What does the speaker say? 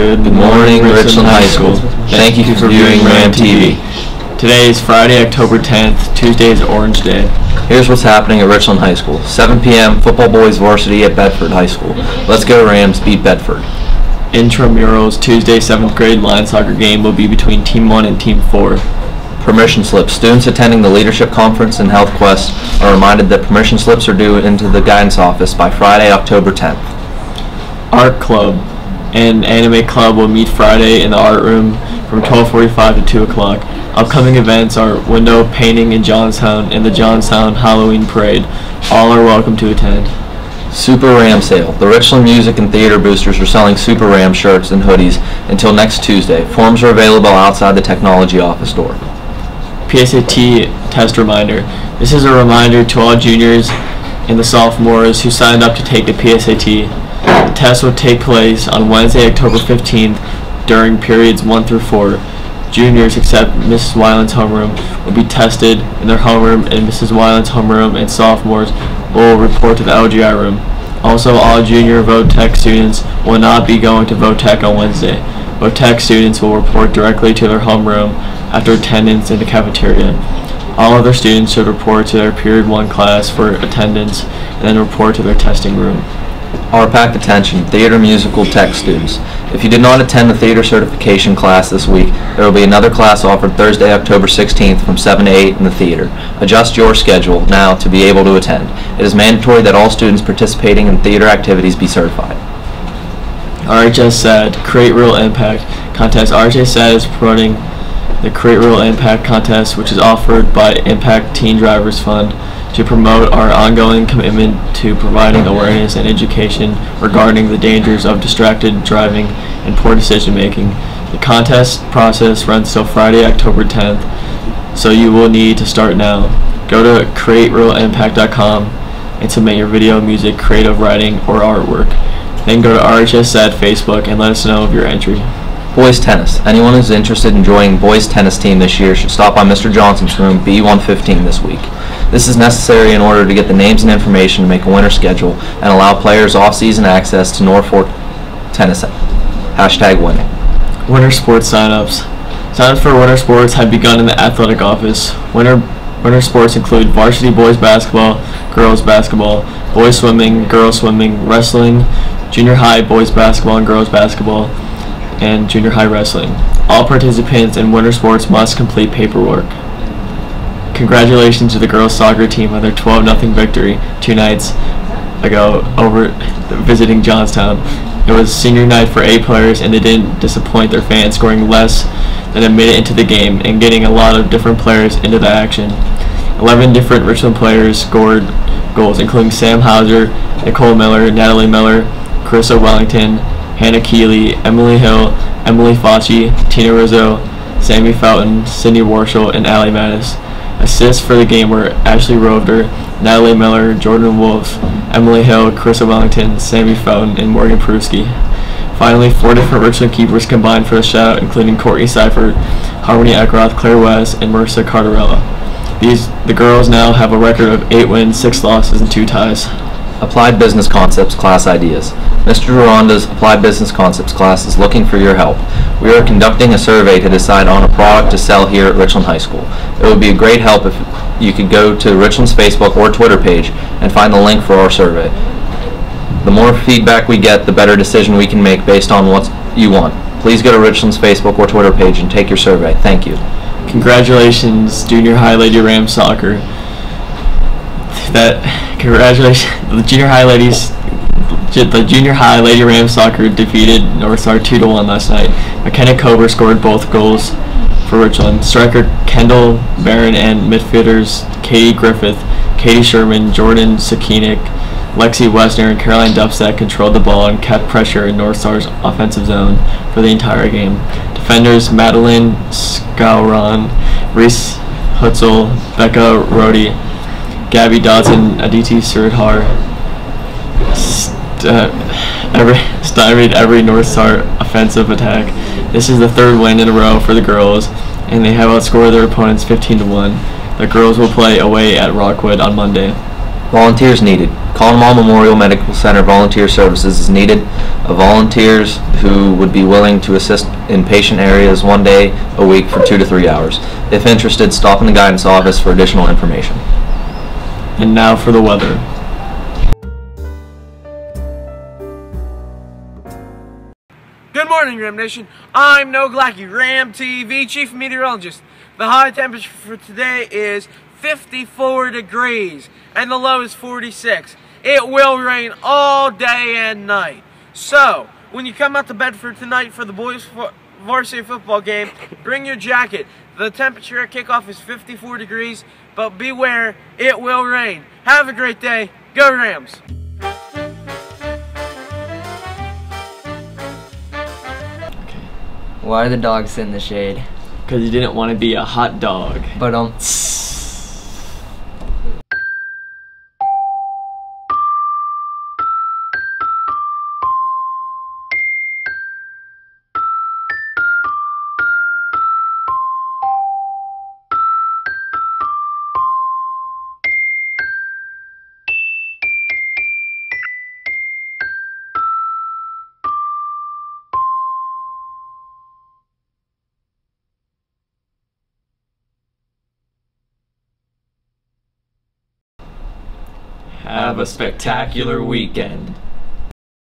Good morning, Richland High School. Thank you for viewing Ram TV. Today is Friday, October 10th. Tuesday is Orange Day. Here's what's happening at Richland High School. 7 p.m. Football boys varsity at Bedford High School. Let's go Rams beat Bedford. Intramurals Tuesday 7th grade line soccer game will be between Team 1 and Team 4. Permission slips. Students attending the Leadership Conference and Health Quest are reminded that permission slips are due into the guidance office by Friday, October 10th. Art Club and Anime Club will meet Friday in the art room from 12:45 to 2 o'clock. Upcoming events are window painting in Johnstown and the Johnstown Halloween Parade. All are welcome to attend. Super Ram sale. The Richland Music and Theater Boosters are selling Super Ram shirts and hoodies until next Tuesday. Forms are available outside the technology office door. PSAT test reminder. This is a reminder to all juniors and the sophomores who signed up to take the PSAT. The test will take place on Wednesday, October 15th during periods 1 through 4. Juniors, except Mrs. Weiland's homeroom, will be tested in their homeroom, and Mrs. Weiland's homeroom and sophomores will report to the LGI room. Also, all junior VOTEC students will not be going to VOTEC on Wednesday. VOTEC students will report directly to their homeroom after attendance in the cafeteria. All other students should report to their period 1 class for attendance and then report to their testing room. RPAC attention, theater musical tech students. If you did not attend the theater certification class this week, there will be another class offered Thursday, October 16th from 7 to 8 in the theater. Adjust your schedule now to be able to attend. It is mandatory that all students participating in theater activities be certified. RHS SADD Create Real Impact contest. RHS SADD is promoting the Create Real Impact contest, which is offered by Impact Teen Drivers Fund to promote our ongoing commitment to providing awareness and education regarding the dangers of distracted driving and poor decision making. The contest process runs till Friday, October 10th, so you will need to start now. Go to createrealimpact.com and submit your video, music, creative writing, or artwork. Then go to RHS at Facebook and let us know of your entry. Boys tennis. Anyone who's interested in joining boys tennis team this year should stop by Mr. Johnson's room B115 this week. This is necessary in order to get the names and information to make a winter schedule and allow players off-season access to Norfolk Tennis. Hashtag winning. Winter sports signups. Signups for winter sports have begun in the athletic office. Winter winter sports include varsity boys basketball, girls basketball, boys swimming, girls swimming, wrestling, junior high boys basketball and girls basketball, and junior high wrestling. All participants in winter sports must complete paperwork. Congratulations to the girls soccer team on their 12 0 victory two nights ago over visiting Johnstown. It was senior night for A players and they didn't disappoint their fans, scoring less than a minute into the game and getting a lot of different players into the action. 11 different Richmond players scored goals, including Sam Hauser, Nicole Miller, Natalie Miller, Carissa Wellington, Hannah Keeley, Emily Hill, Emily Facci, Tina Rizzo, Sammy Fountain, Cindy Warshall, and Allie Mattis. Assists for the game were Ashley Rover, Natalie Miller, Jordan Wolf, Emily Hill, Carissa Wellington, Sammy Fountain, and Morgan Peruski. Finally, four different Richland keepers combined for the shutout, including Courtney Seifert, Harmony Eckroth, Claire West, and Marissa Cardarella. These the girls now have a record of eight wins, six losses, and two ties. Applied Business Concepts class ideas. Mr. Duranda's Applied Business Concepts class is looking for your help. We are conducting a survey to decide on a product to sell here at Richland High School. It would be a great help if you could go to Richland's Facebook or Twitter page and find the link for our survey. The more feedback we get, the better decision we can make based on what you want. Please go to Richland's Facebook or Twitter page and take your survey. Thank you. Congratulations, Junior High Lady Ram Soccer. That congratulations, the Junior High ladies. The Junior High Lady Ram Soccer defeated North Star two to one last night. McKenna Cober scored both goals for Richland. Striker Kendall Barron and midfielders Katie Griffith, Katie Sherman, Jordan Sakinik, Lexi Westner, and Caroline Dubstack controlled the ball and kept pressure in North Star's offensive zone for the entire game. Defenders Madeline Scowron, Reese Hutzel, Becca Rody, Gabby Dodson, Aditi Suridhar, st- uh, every stymied every North Star offensive attack. This is the third win in a row for the girls, and they have outscored their opponents 15 to one. The girls will play away at Rockwood on Monday. Volunteers needed. Conemaugh Memorial Medical Center volunteer services is needed of volunteers who would be willing to assist in patient areas one day a week for two to three hours. If interested, stop in the guidance office for additional information. And now for the weather. Good morning, Ram Nation. I'm Noah Glacky, Ram TV Chief Meteorologist. The high temperature for today is 54 degrees and the low is 46. It will rain all day and night. So, when you come out to Bedford tonight for the boys varsity football game, bring your jacket. The temperature at kickoff is 54 degrees, but beware, it will rain. Have a great day. Go Rams! Why are the dogs in the shade? Because you didn't want to be a hot dog. But um. Have a spectacular weekend.